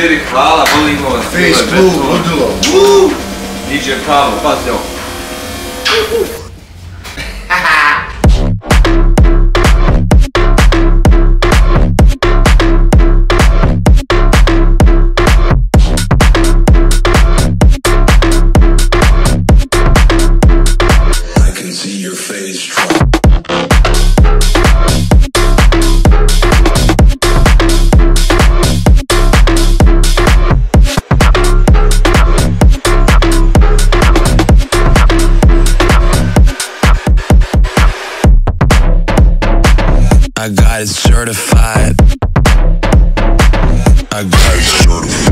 Siri, hvala, volimo vas. bilo je Face Club, bezumno. ludilo. Woo! DJ Pavo, pazi ovo. I can see your face drop. I got it certified. I got it certified.